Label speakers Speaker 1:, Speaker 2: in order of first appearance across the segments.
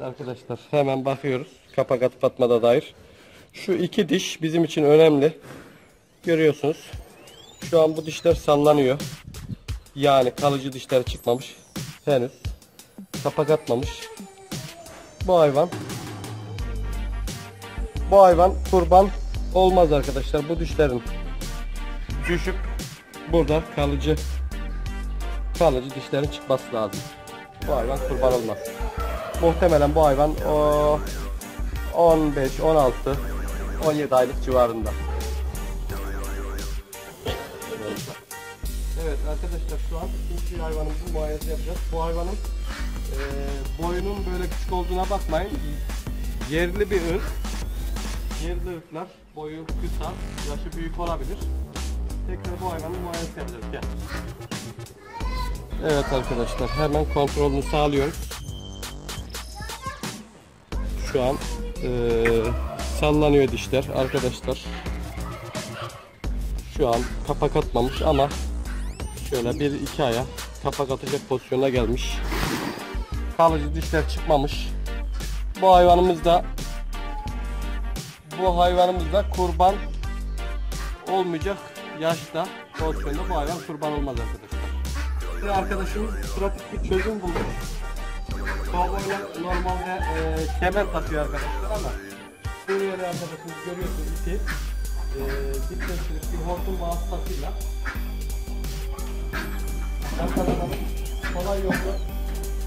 Speaker 1: Arkadaşlar hemen bakıyoruz. Kapak atıp atmada dair. Şu iki diş bizim için önemli. Görüyorsunuz. Şu an bu dişler sallanıyor. Yani kalıcı dişler çıkmamış. Henüz. Kapak atmamış. Bu hayvan bu hayvan kurban olmaz arkadaşlar. Bu dişlerin düşüp burada kalıcı kalıcı dişlerin çıkması lazım. Bu hayvan kurban olmaz. Muhtemelen bu hayvan o 15, 16, 17 aylık civarında. Evet arkadaşlar şu an ikinci hayvanımızın muayenesi yapacağız. Bu hayvanın e, boyunun böyle küçük olduğuna bakmayın. Yerli bir ırk. Yerli ırklar boyu kısa, yaşı büyük olabilir. Tekrar bu hayvanın muayenesi yapacağız. Gel. Evet arkadaşlar hemen kontrolünü sağlıyoruz. Şu an e, sallanıyor dişler arkadaşlar. Şu an kapak atmamış ama şöyle bir iki aya kapak atacak pozisyona gelmiş. Kalıcı dişler çıkmamış. Bu hayvanımız da bu hayvanımız da kurban olmayacak yaşta pozisyonda bu hayvan kurban olmaz arkadaşlar. Bir arkadaşımız pratik bir çözüm bulmuş. Kovboylar normalde e, kemer takıyor arkadaşlar ama bu yeri arkadaşımız görüyorsunuz ipi e, dipleştirip bir hortum vasıtasıyla yakalamanın kolay yolunu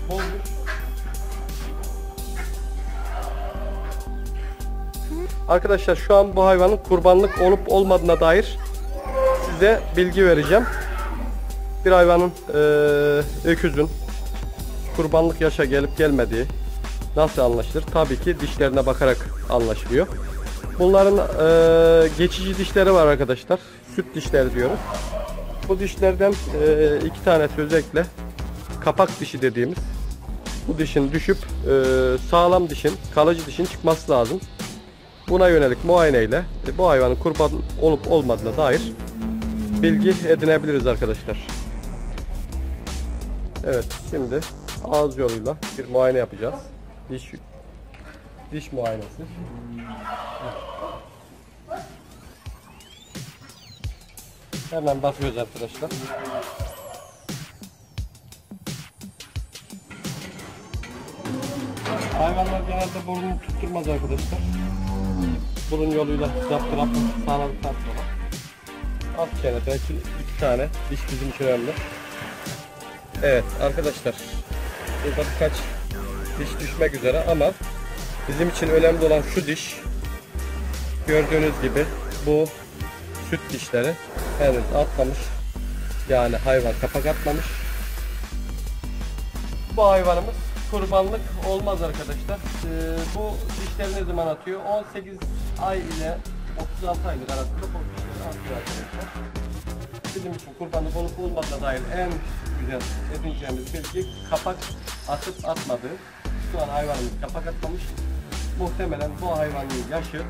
Speaker 1: bulmuş. Arkadaşlar şu an bu hayvanın kurbanlık olup olmadığına dair size bilgi vereceğim. Bir hayvanın e, öküzün kurbanlık yaşa gelip gelmediği nasıl anlaşılır? Tabii ki dişlerine bakarak anlaşılıyor. Bunların e, geçici dişleri var arkadaşlar. Süt dişleri diyoruz. Bu dişlerden e, iki tanesi özellikle kapak dişi dediğimiz bu dişin düşüp e, sağlam dişin, kalıcı dişin çıkması lazım. Buna yönelik muayeneyle e, bu hayvanın kurban olup olmadığına dair bilgi edinebiliriz arkadaşlar. Evet şimdi ağız yoluyla bir muayene yapacağız. Diş diş muayenesi. Hemen bakıyoruz arkadaşlar. Hayvanlar genelde burnunu tutturmaz arkadaşlar. Burun yoluyla yaptırıp sağladıktan sonra alt çenede iki, iki tane diş bizim için önemli. Evet arkadaşlar burada birkaç diş düşmek üzere ama bizim için önemli olan şu diş. Gördüğünüz gibi bu süt dişleri henüz atmamış yani hayvan kapak atmamış. Bu hayvanımız kurbanlık olmaz arkadaşlar. Ee, bu dişleri ne zaman atıyor? 18 ay ile 36 aylık arasında bu dişleri atıyor arkadaşlar. Bizim için kurbanlık olup olmadığına dair en güzel edineceğimiz bilgi kapak atıp atmadığı. Şu an hayvanımız kapak atmamış. Muhtemelen bu hayvanın yaşı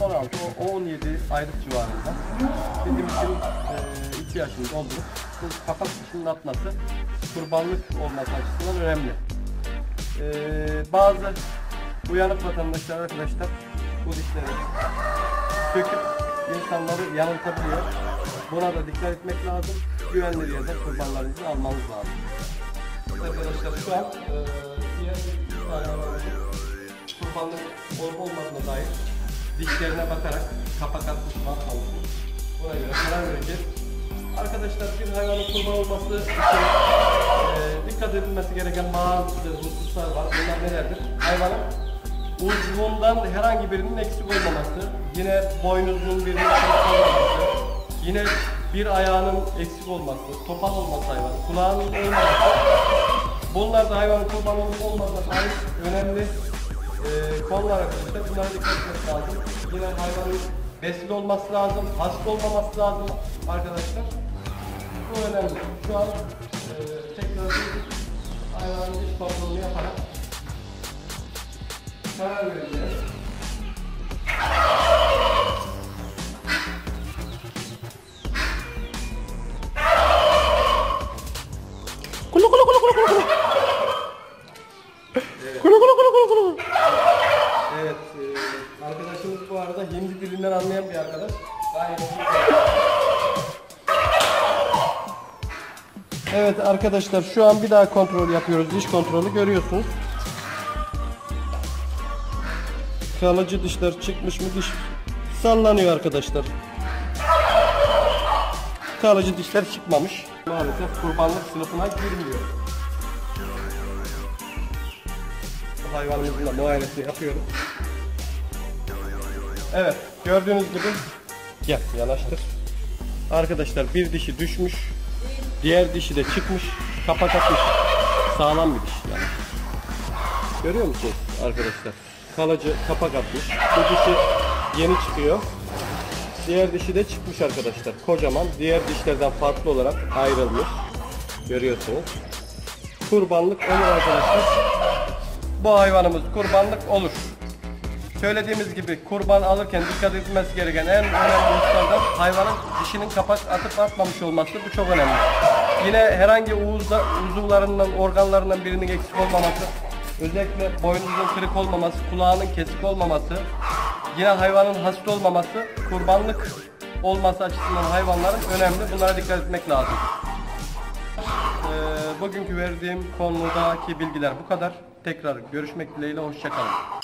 Speaker 1: 16-17 aylık civarında. Bizim için 2 e, yaşını doldurup bu kapak dişinin atması kurbanlık olması açısından önemli. E, bazı uyanık vatandaşlar arkadaşlar bu dişleri söküp insanları yanıltabiliyor. Buna da dikkat etmek lazım. Güvenli yerden kurbanlarınızı almanız lazım. Arkadaşlar şu an e, diğer kurbanlık olup olmadığına dair dişlerine bakarak kapak atmış mı atmamış mı buna göre karar vereceğiz. Arkadaşlar bir hayvanın kurban olması için e, dikkat edilmesi gereken bazı hususlar var. Bunlar nelerdir? Hayvanın uzvundan herhangi birinin eksik olmaması, yine boynuzunun birinin eksik olmaması, yine bir ayağının eksik olması, topal olması hayvan, kulağının olmaması. Bunlar da hayvanın kurban olup olmadığına dair önemli e, konular arkadaşlar. Bunlara dikkat etmek lazım. Yine hayvanın besli olması lazım, hasta olmaması lazım arkadaşlar. Bu önemli. Şu an e, tekrar hayvanın iş kontrolünü yaparak karar vereceğiz.
Speaker 2: Kulu kulu kulu kulu kulu.
Speaker 1: Evet arkadaşlar şu an bir daha kontrol yapıyoruz. Diş kontrolü görüyorsunuz. Kalıcı dişler çıkmış mı diş sallanıyor arkadaşlar. Kalıcı dişler çıkmamış. Maalesef kurbanlık sınıfına girmiyor. Hayvanımızın da muayenesini yapıyorum. Evet gördüğünüz gibi gel yanaştır. Arkadaşlar bir dişi düşmüş. Diğer dişi de çıkmış. Kapak atmış. Sağlam bir diş yani. Görüyor musunuz arkadaşlar? Kalıcı kapak atmış. Bu dişi yeni çıkıyor. Diğer dişi de çıkmış arkadaşlar. Kocaman. Diğer dişlerden farklı olarak ayrılmış. Görüyorsunuz. Kurbanlık olur arkadaşlar. Bu hayvanımız kurbanlık olur. Söylediğimiz gibi kurban alırken dikkat edilmesi gereken en önemli hususlardan hayvanın dişinin kapak atıp atmamış olması bu çok önemli. Yine herhangi uzda, uzuvlarından, organlarından birinin eksik olmaması, özellikle boynuzun kırık olmaması, kulağının kesik olmaması, yine hayvanın hasta olmaması, kurbanlık olması açısından hayvanların önemli. Bunlara dikkat etmek lazım. Ee, bugünkü verdiğim konudaki bilgiler bu kadar. Tekrar görüşmek dileğiyle hoşçakalın.